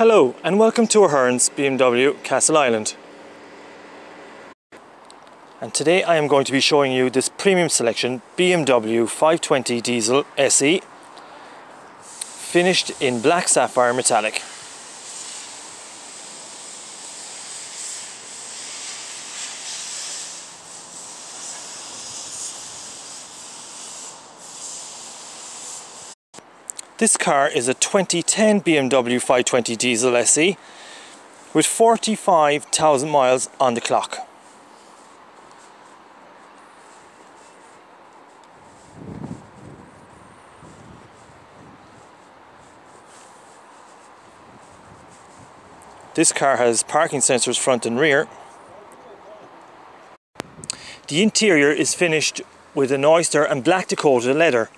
Hello and welcome to Ahern's BMW Castleisland. And today I am going to be showing you this premium selection BMW 520 Diesel SE finished in black sapphire metallic. This car is a 2010 BMW 520 Diesel SE with 45,000 miles on the clock. This car has parking sensors front and rear. The interior is finished with an oyster and black Dakota leather.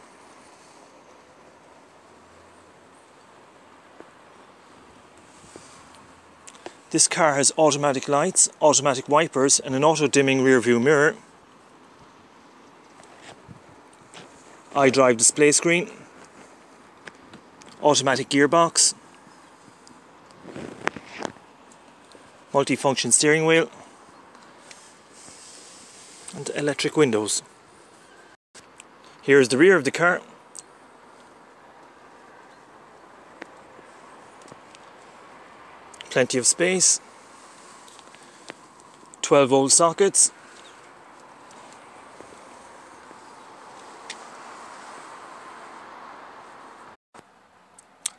This car has automatic lights, automatic wipers and an auto dimming rear view mirror. iDrive display screen, automatic gearbox, multifunction steering wheel and electric windows. Here is the rear of the car plenty of space. 12 volt sockets.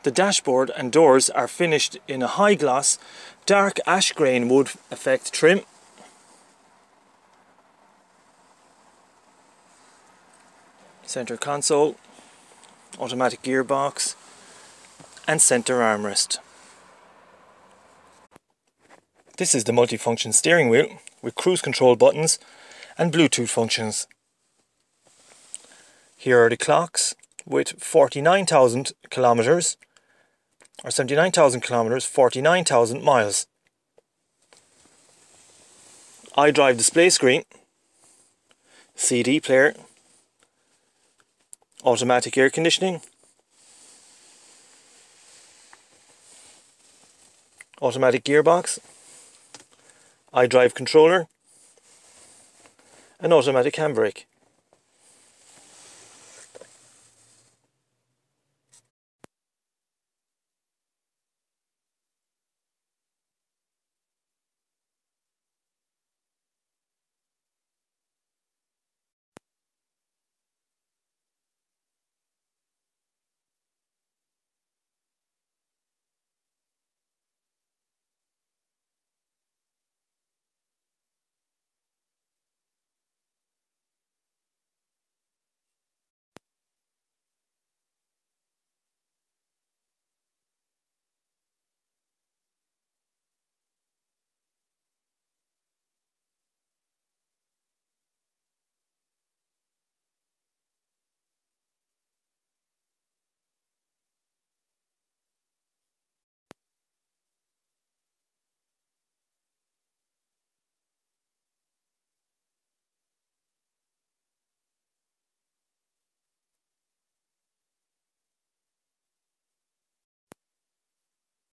The dashboard and doors are finished in a high gloss dark ash grain wood effect trim. Center console automatic gearbox and center armrest this is the multifunction steering wheel with cruise control buttons and Bluetooth functions. Here are the clocks with 49,000 kilometers or 79,000 kilometers, 49,000 miles. iDrive display screen, CD player, automatic air conditioning, automatic gearbox, iDrive controller, an automatic handbrake.